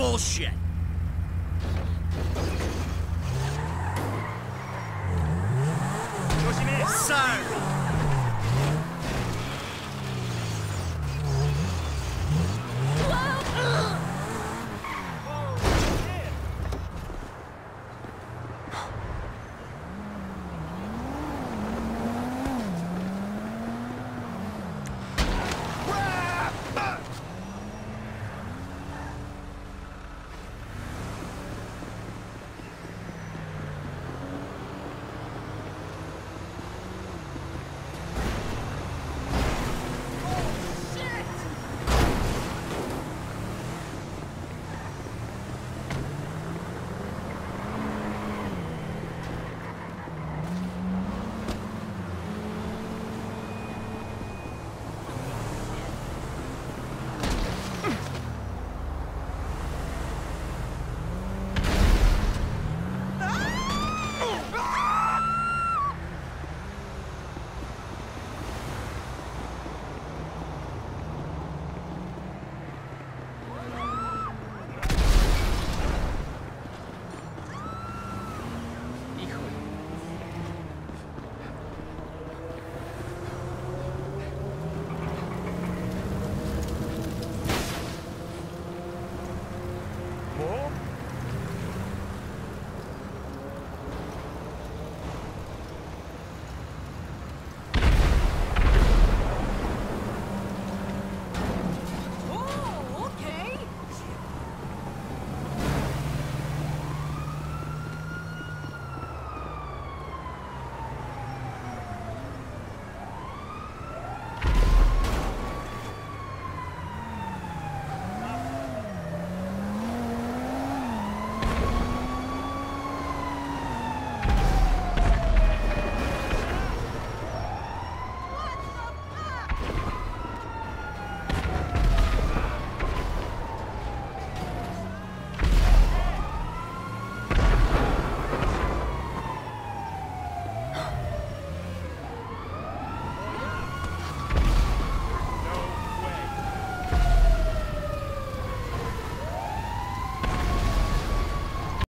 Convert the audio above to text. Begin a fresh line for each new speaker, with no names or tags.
bullshit. Sorry.